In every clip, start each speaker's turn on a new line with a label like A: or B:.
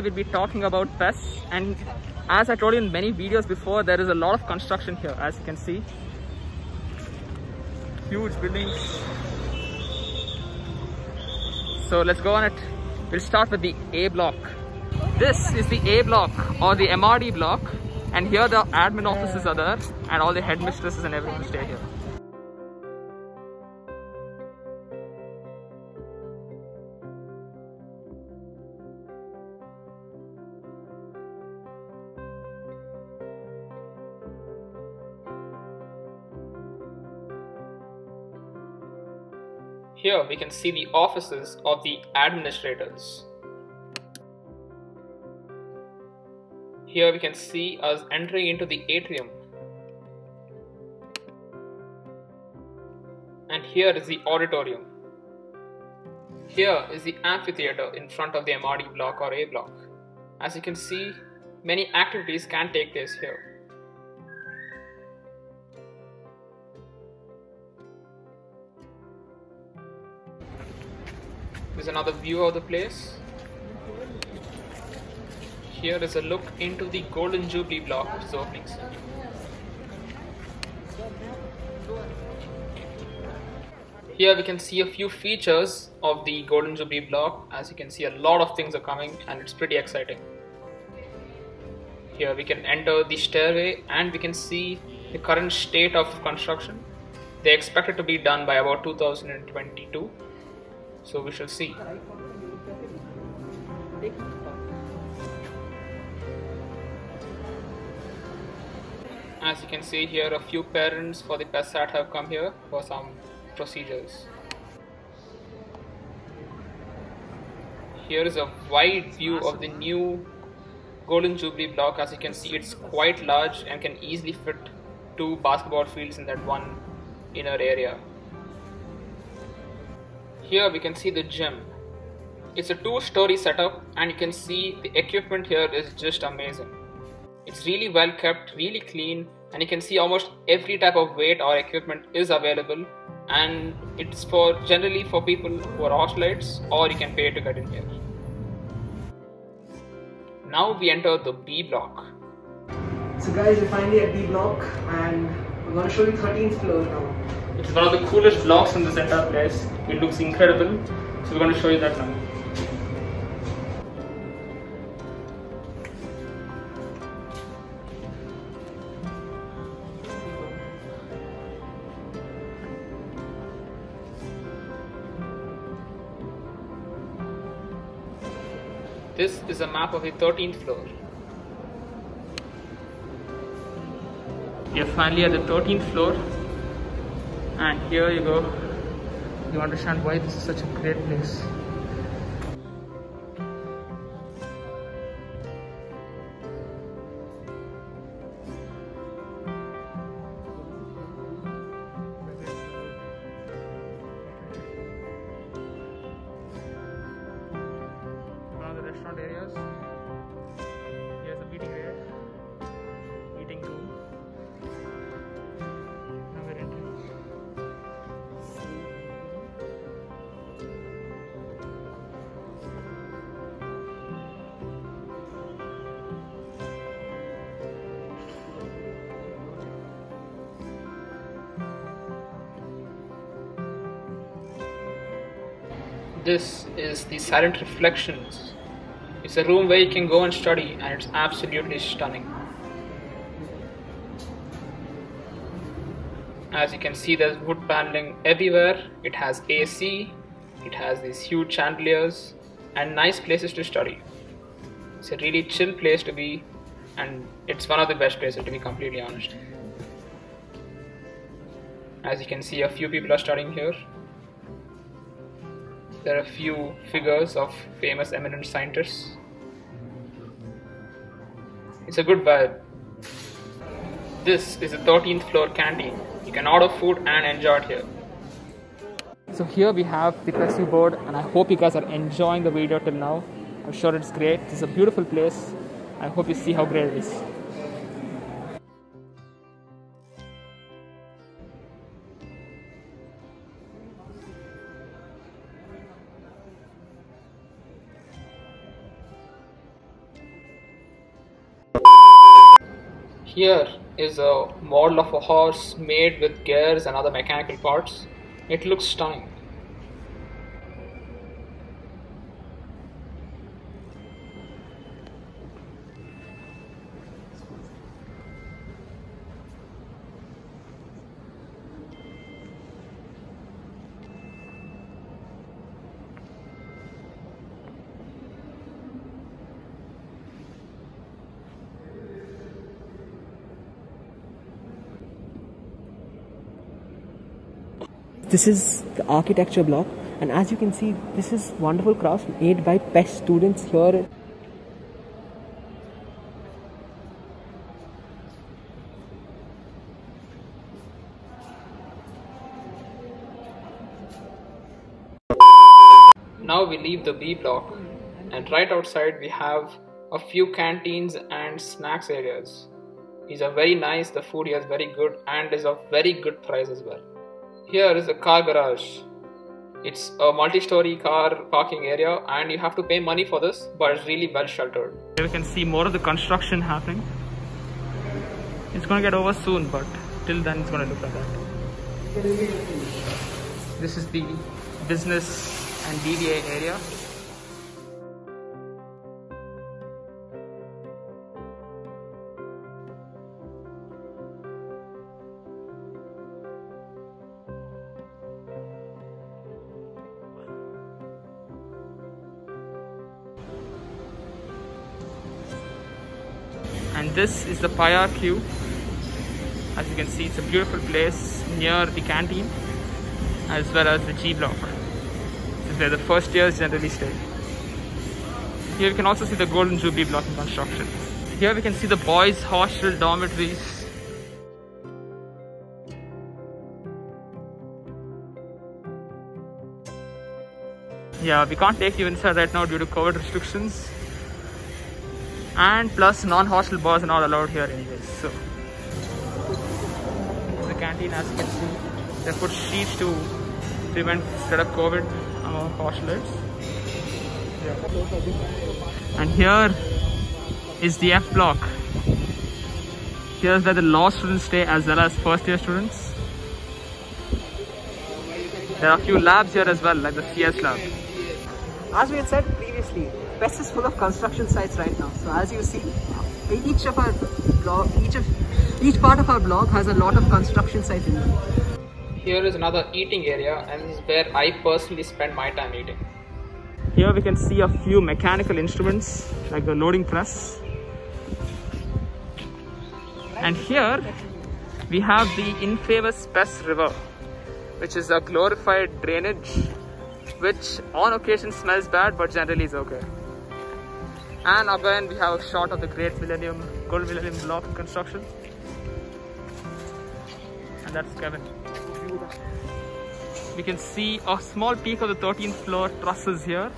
A: today we'll be talking about PES. And as I told you in many videos before there is a lot of construction here as you can see. Huge buildings. So let's go on it. We'll start with the A block. This is the A block or the MRD block. And here the admin offices are there and all the headmistresses and everyone stay here Here we can see the offices of the administrators. Here we can see us entering into the atrium. And here is the auditorium. Here is the amphitheater in front of the MRD block or A block. As you can see, many activities can take place here. Is another view of the place. Here is a look into the Golden Jubilee block which is opening soon. Here we can see a few features of the Golden Jubilee block. As you can see a lot of things are coming and it's pretty exciting. Here we can enter the stairway and we can see the current state of construction. They expect it to be done by about 2022 so we shall see. As you can see here, a few parents for the PESSAT have come here for some procedures. Here is a wide view of the new Golden Jubilee block. As you can see, it's quite large and can easily fit two basketball fields in that one inner area. Here we can see the gym. It's a two-story setup and you can see the equipment here is just amazing. It's really well kept, really clean and you can see almost every type of weight or equipment is available and it's for generally for people who are athletes or you can pay to get in here. Now we enter the B block.
B: So guys, we're finally at B block and I'm to show you 13th floor now.
A: It's one of the coolest blocks in this entire place. It looks incredible. So we're going to show you that now. This is a map of the 13th floor. We are finally at the 13th floor and here you go. You understand why this is such a great place. One of the restaurant areas This is the Silent Reflections. It's a room where you can go and study, and it's absolutely stunning. As you can see, there's wood paneling everywhere. It has AC, it has these huge chandeliers, and nice places to study. It's a really chill place to be, and it's one of the best places to be completely honest. As you can see, a few people are studying here there are a few figures of famous eminent scientists. It's a good vibe. This is the 13th floor canteen. You can order food and enjoy it here. So here we have the PESU board and I hope you guys are enjoying the video till now. I'm sure it's great. It's a beautiful place. I hope you see how great it is. Here is a model of a horse made with gears and other mechanical parts. It looks stunning.
B: This is the architecture block and as you can see this is wonderful crafts made by best students here
A: Now we leave the B block and right outside we have a few canteens and snacks areas. These are very nice, the food here is very good and is of very good price as well. Here is a car garage. It's a multi-story car parking area and you have to pay money for this but it's really well sheltered. Here we can see more of the construction happening. It's gonna get over soon but till then it's gonna look like that. This is the business and DVA area. And this is the Payar Q. As you can see, it's a beautiful place near the canteen as well as the G block. This is where the first years generally stay. Here we can also see the Golden Jubilee block in construction. Here we can see the boys' hostel dormitories. Yeah, we can't take you inside right now due to COVID restrictions. And plus non-hostel bars are not allowed here anyways. So the canteen as you can see, they put sheets to prevent spread of COVID among. And here is the F block. Here's where the law students stay as well as first year students. There are a few labs here as well, like the CS lab.
B: as we had said previously West is full of construction sites right now so as you see each of our blog each of each part of our blog has a lot of construction sites in it
A: Here is another eating area and this is where I personally spend my time eating. Here we can see a few mechanical instruments like the loading press. And here we have the infamous PES River which is a glorified drainage which on occasion smells bad but generally is okay. And again we have a shot of the Great Millennium, Gold Millennium Block construction. And that's Kevin. We can see a small peak of the 13th floor trusses here.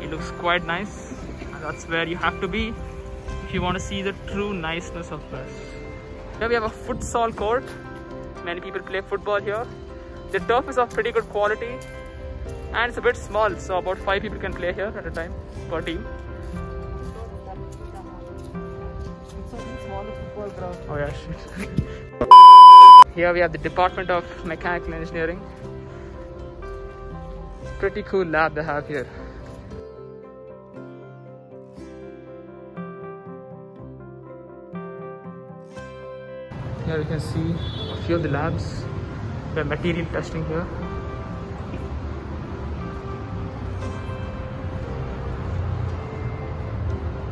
A: It looks quite nice and that's where you have to be if you want to see the true niceness of this. Here we have a futsal court. Many people play football here. The turf is of pretty good quality and it's a bit small so about 5 people can play here at a time per team. Oh yeah, shit. Here we have the Department of Mechanical Engineering. Pretty cool lab they have here. Here you can see a few of the labs. We have material testing here.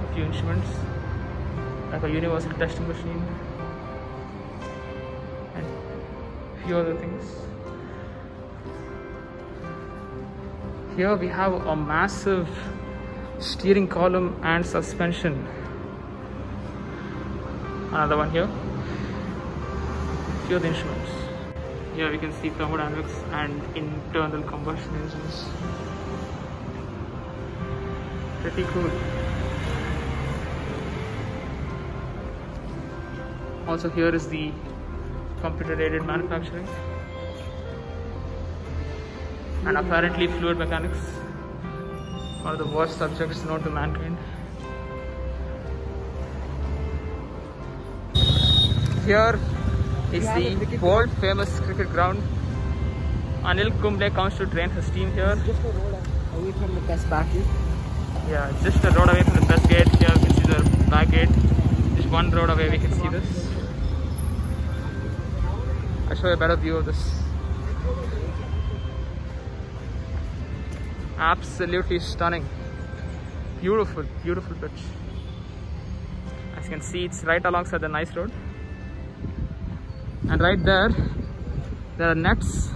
A: A few instruments, like a universal testing machine and few other things. Here we have a massive steering column and suspension. Another one here. Few of the instruments. Here we can see thermodynamics and internal combustion engines. Pretty cool. Also here is the computer aided manufacturing and apparently fluid mechanics one of the worst subjects known to mankind here is the world famous cricket ground. Anil Kumble comes to train his team here.
B: Just a road away from the best battery.
A: Yeah, just a road away from the best gate. Here you can see the back gate. Just one road away we can see this. Show you a better view of this. Absolutely stunning. Beautiful, beautiful pitch. As you can see, it's right alongside the nice road. And right there, there are nets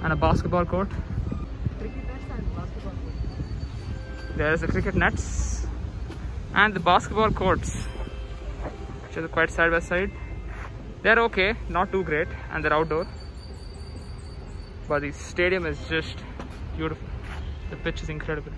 A: and a
B: basketball court.
A: There's the cricket nets and the basketball courts, which are quite side by side. They're okay, not too great, and they're outdoor. But the stadium is just beautiful. The pitch is incredible.